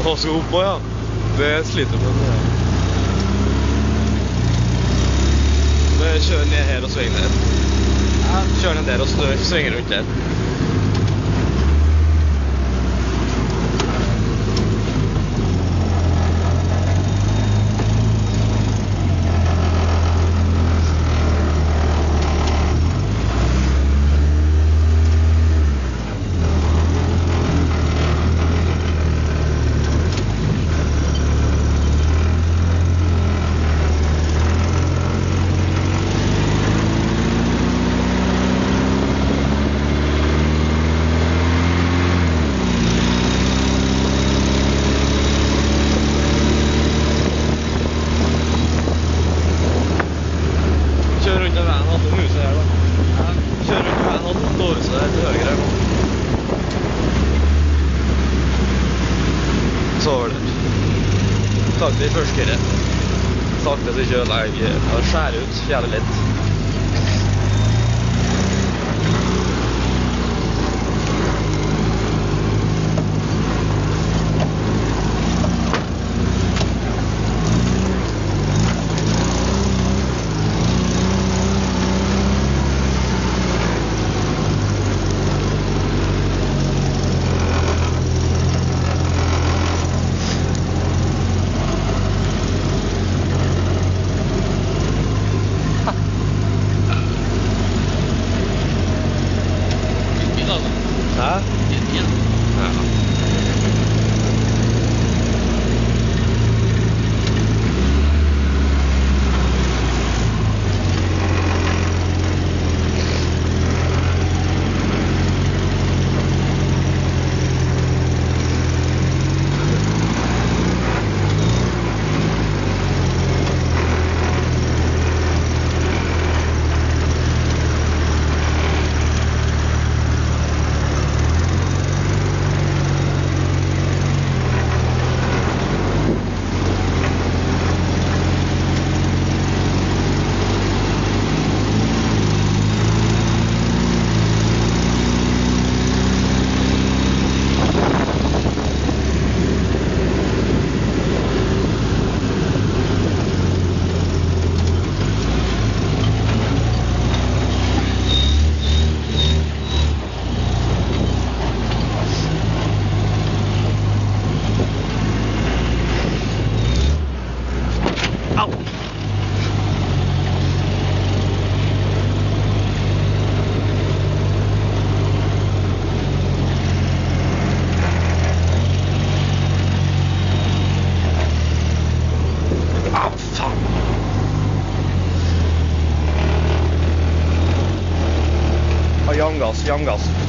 Å, skal oppå, ja. Det sliter vi med. Det kjører ned her og svinger ned. Ja, kjører ned der og svinger rundt der. Kjør veien, den veien attom huset her, da. Kjører den veien attom dårhuset der til høyre. Så over det. Takk til første giret. Sakte så ikke ødelegger Det skjærer ut fjellet lett. Young Girls, Young Girls.